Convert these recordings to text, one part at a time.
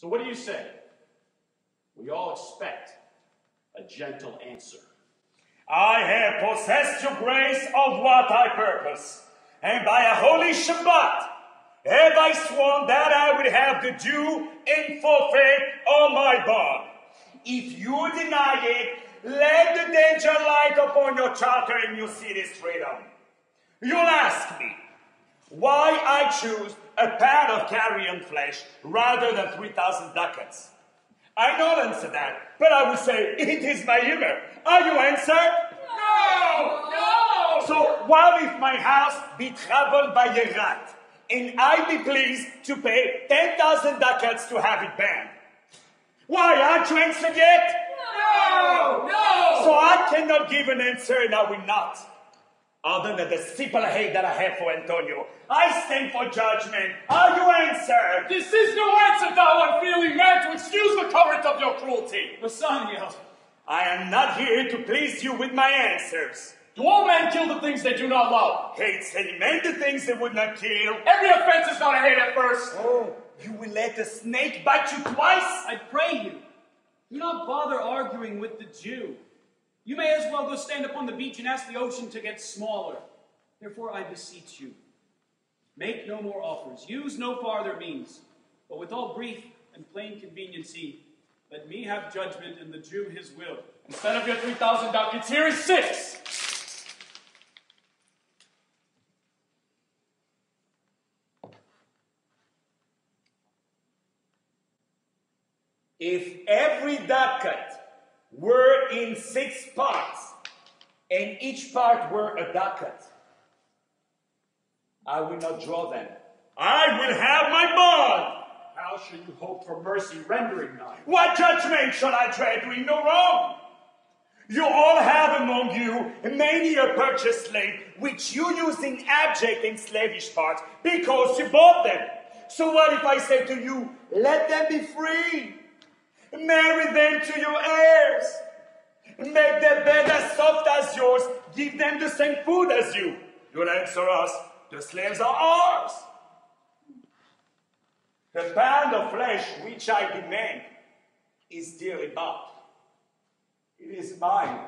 So what do you say? We all expect a gentle answer. I have possessed your grace of what I purpose, and by a holy Shabbat have I sworn that I would have the due and forfeit of my bond. If you deny it, let the danger light upon your charter and your city's freedom. You'll ask me why I choose a pound of carrion flesh rather than 3,000 ducats. I not answer that, but I will say, it is my humor. Are you answered? No! No! So what if my house be traveled by a rat, and I be pleased to pay 10,000 ducats to have it banned? Why, aren't you answered yet? No! No! So I cannot give an answer, and I will not. Other than the simple hate that I have for Antonio, I stand for judgment. Are you answered? This is no answer, thou unfeeling man, to excuse the current of your cruelty. Bassanio, I am not here to please you with my answers. Do all men kill the things they do not love? Hates any man the things they would not kill. Every offense is not a hate at first. Oh, you will let a snake bite you twice? I pray you, do not bother arguing with the Jew. You may as well go stand upon the beach and ask the ocean to get smaller. Therefore, I beseech you, make no more offers, use no farther means, but with all brief and plain conveniency, let me have judgment and the Jew his will. Instead of your 3,000 ducats, here is six. If every ducat were in six parts, and each part were a ducat, I will not draw them. I will have my bond. How shall you hope for mercy rendering none? What judgment shall I dread doing no wrong? You all have among you many a purchased slave, which you use in abject and slavish parts, because you bought them. So what if I say to you, let them be free? Marry them to your heirs. Make their bed as soft as yours. Give them the same food as you. You'll answer us, the slaves are ours. The pound of flesh which I demand is dearly bought. It is mine.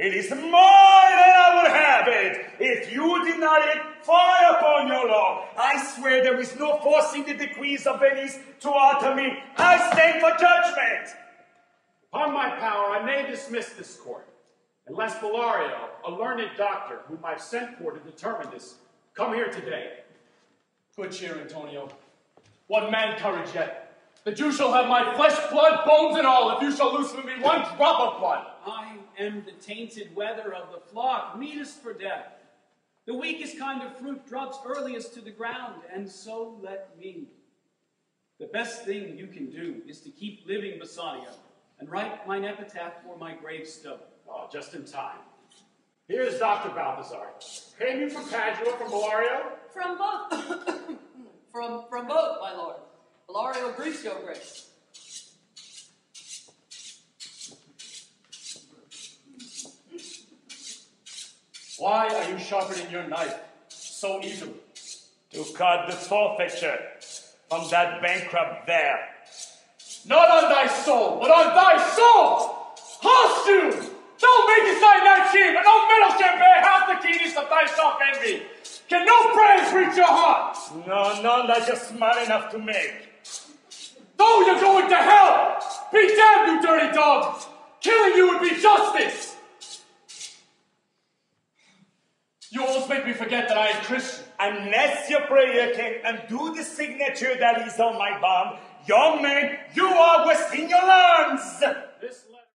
It is mine, and I will have it. If you deny it, fire upon your law. I swear there is no forcing the decrees of Venice to alter me. I stand for judgment. Upon my power, I may dismiss this court, unless Bellario, a learned doctor whom I've sent for to determine this, come here today. Good cheer, Antonio. What man courage yet? The Jew shall have my flesh, blood, bones, and all, if you shall loose from me one drop of blood. I am the tainted wether of the flock, meetest for death. The weakest kind of fruit drops earliest to the ground, and so let me. The best thing you can do is to keep living, Bassanio, and write mine epitaph for my gravestone. Oh, just in time. Here's Dr. Balthazar. Came you from Padua, from Bellario? From both. from, from both, my lord. Bellario greets your grace. Why are you sharpening your knife so eagerly? To cut the forfeiture from that bankrupt there. Not on thy sole, but on thy soul! Costume! Don't make it sign that cheap, and no metal can bear half the keenness of thy self-envy. Can no praise reach your heart? No, none that you're smart enough to make. Though you're going to hell! Be damned, you dirty dog! Killing you would be justice! You almost make me forget that I am Christian. Unless you your prayer can undo the signature that is on my bond, young man, you are wasting your lungs. This